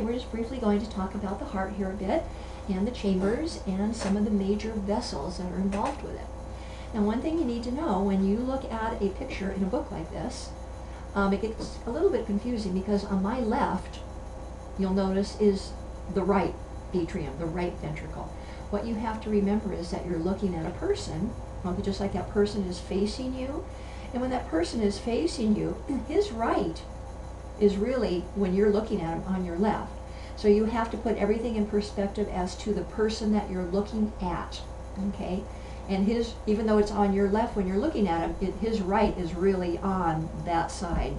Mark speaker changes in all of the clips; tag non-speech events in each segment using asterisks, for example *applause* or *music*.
Speaker 1: we're just briefly going to talk about the heart here a bit and the chambers and some of the major vessels that are involved with it. Now one thing you need to know when you look at a picture in a book like this, um, it gets a little bit confusing because on my left, you'll notice is the right atrium, the right ventricle. What you have to remember is that you're looking at a person, just like that person is facing you, and when that person is facing you, *clears throat* his right is really when you're looking at him on your left. So you have to put everything in perspective as to the person that you're looking at, okay? And his, even though it's on your left when you're looking at him, it, his right is really on that side.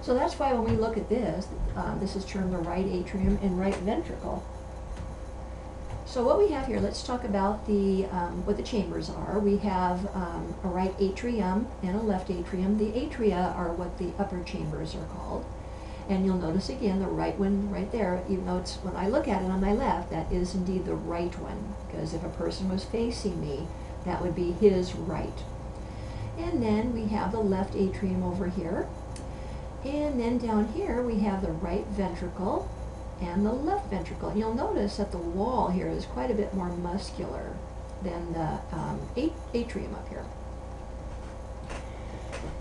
Speaker 1: So that's why when we look at this, uh, this is termed the right atrium and right ventricle. So what we have here, let's talk about the um, what the chambers are. We have um, a right atrium and a left atrium. The atria are what the upper chambers are called. And you'll notice again the right one right there, even though it's when I look at it on my left, that is indeed the right one. Because if a person was facing me, that would be his right. And then we have the left atrium over here. And then down here we have the right ventricle and the left ventricle. And you'll notice that the wall here is quite a bit more muscular than the um, atrium up here.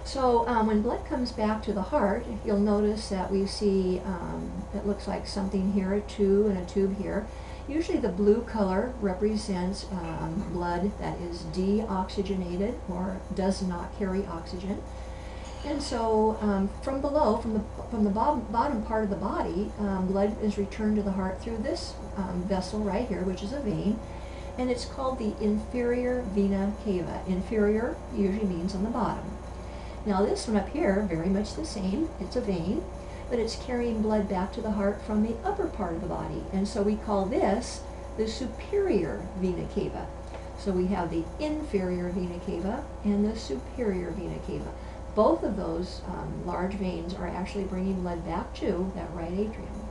Speaker 1: So um, when blood comes back to the heart, you'll notice that we see, um, it looks like something here, a tube and a tube here. Usually the blue color represents um, blood that is deoxygenated or does not carry oxygen. And so um, from below, from the, from the bottom part of the body, um, blood is returned to the heart through this um, vessel right here, which is a vein, and it's called the inferior vena cava. Inferior usually means on the bottom. Now this one up here, very much the same, it's a vein, but it's carrying blood back to the heart from the upper part of the body, and so we call this the superior vena cava. So we have the inferior vena cava and the superior vena cava both of those um, large veins are actually bringing blood back to that right atrium.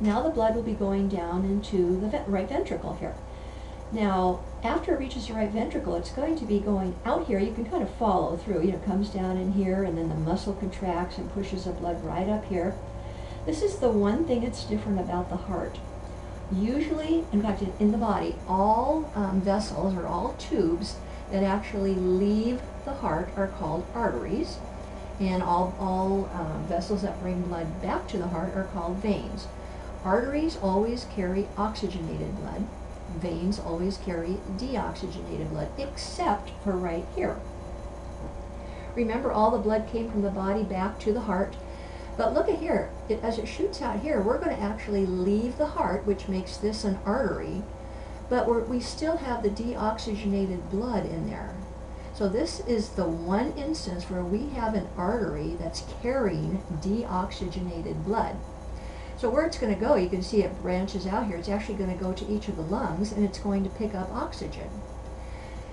Speaker 1: Now the blood will be going down into the right ventricle here. Now, after it reaches the right ventricle, it's going to be going out here. You can kind of follow through. You know, it comes down in here, and then the muscle contracts and pushes the blood right up here. This is the one thing that's different about the heart. Usually, in fact, in the body, all um, vessels or all tubes that actually leave the heart are called arteries, and all, all uh, vessels that bring blood back to the heart are called veins. Arteries always carry oxygenated blood. Veins always carry deoxygenated blood, except for right here. Remember, all the blood came from the body back to the heart. But look at here, it, as it shoots out here, we're going to actually leave the heart, which makes this an artery, but we still have the deoxygenated blood in there. So this is the one instance where we have an artery that's carrying deoxygenated blood. So where it's going to go, you can see it branches out here. It's actually going to go to each of the lungs and it's going to pick up oxygen.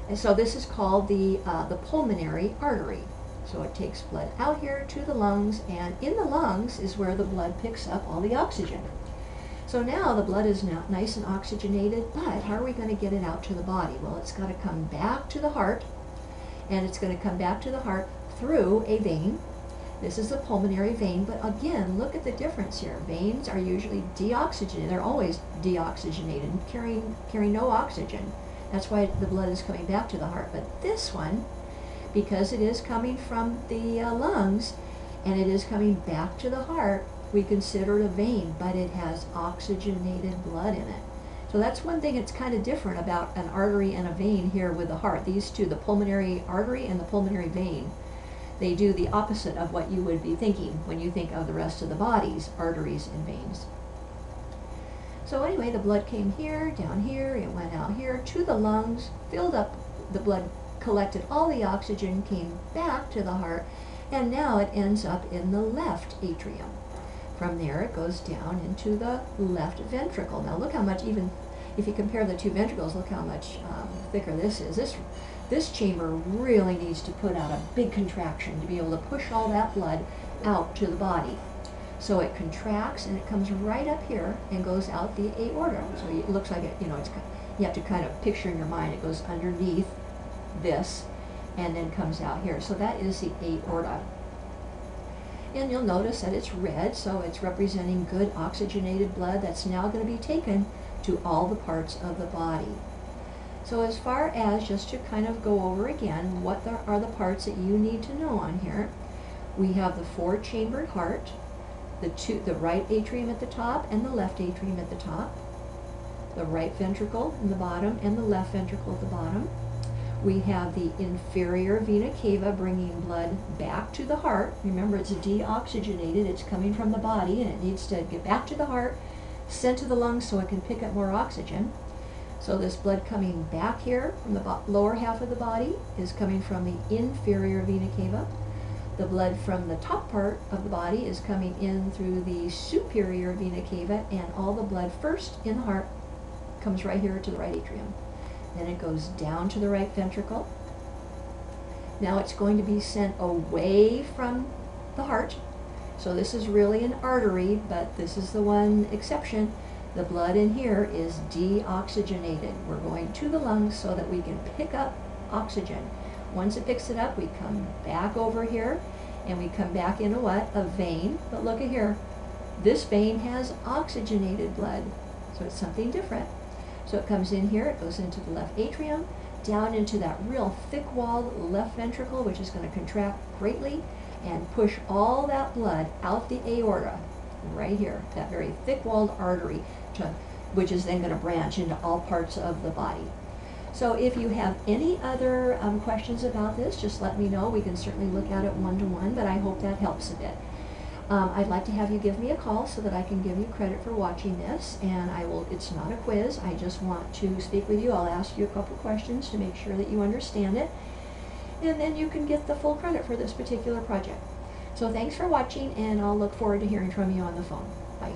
Speaker 1: And so this is called the, uh, the pulmonary artery. So it takes blood out here to the lungs and in the lungs is where the blood picks up all the oxygen. So now the blood is now nice and oxygenated, but how are we going to get it out to the body? Well, it's got to come back to the heart, and it's going to come back to the heart through a vein. This is the pulmonary vein, but again, look at the difference here. Veins are usually deoxygenated. They're always deoxygenated, carrying, carrying no oxygen. That's why the blood is coming back to the heart. But this one, because it is coming from the uh, lungs, and it is coming back to the heart, we consider it a vein, but it has oxygenated blood in it. So that's one thing that's kind of different about an artery and a vein here with the heart. These two, the pulmonary artery and the pulmonary vein, they do the opposite of what you would be thinking when you think of the rest of the body's arteries and veins. So anyway, the blood came here, down here, it went out here to the lungs, filled up the blood, collected all the oxygen, came back to the heart, and now it ends up in the left atrium. From there, it goes down into the left ventricle. Now look how much, even if you compare the two ventricles, look how much um, thicker this is. This, this chamber really needs to put out a big contraction to be able to push all that blood out to the body. So it contracts and it comes right up here and goes out the aorta. So it looks like it, you know, it's, you have to kind of picture in your mind, it goes underneath this and then comes out here. So that is the aorta. And you'll notice that it's red, so it's representing good oxygenated blood that's now going to be taken to all the parts of the body. So as far as just to kind of go over again, what the, are the parts that you need to know on here? We have the four-chambered heart, the two, the right atrium at the top and the left atrium at the top, the right ventricle in the bottom and the left ventricle at the bottom. We have the inferior vena cava bringing blood back to the heart. Remember, it's deoxygenated. It's coming from the body and it needs to get back to the heart, sent to the lungs so it can pick up more oxygen. So this blood coming back here from the lower half of the body is coming from the inferior vena cava. The blood from the top part of the body is coming in through the superior vena cava and all the blood first in the heart comes right here to the right atrium. Then it goes down to the right ventricle. Now it's going to be sent away from the heart. So this is really an artery, but this is the one exception. The blood in here is deoxygenated. We're going to the lungs so that we can pick up oxygen. Once it picks it up, we come back over here and we come back into what? A vein. But look at here. This vein has oxygenated blood. So it's something different. So it comes in here, it goes into the left atrium, down into that real thick-walled left ventricle, which is going to contract greatly and push all that blood out the aorta, right here, that very thick-walled artery, to, which is then going to branch into all parts of the body. So if you have any other um, questions about this, just let me know. We can certainly look at it one-to-one, -one, but I hope that helps a bit. Um, I'd like to have you give me a call so that I can give you credit for watching this, and I will, it's not a quiz, I just want to speak with you. I'll ask you a couple questions to make sure that you understand it, and then you can get the full credit for this particular project. So thanks for watching, and I'll look forward to hearing from you on the phone. Bye.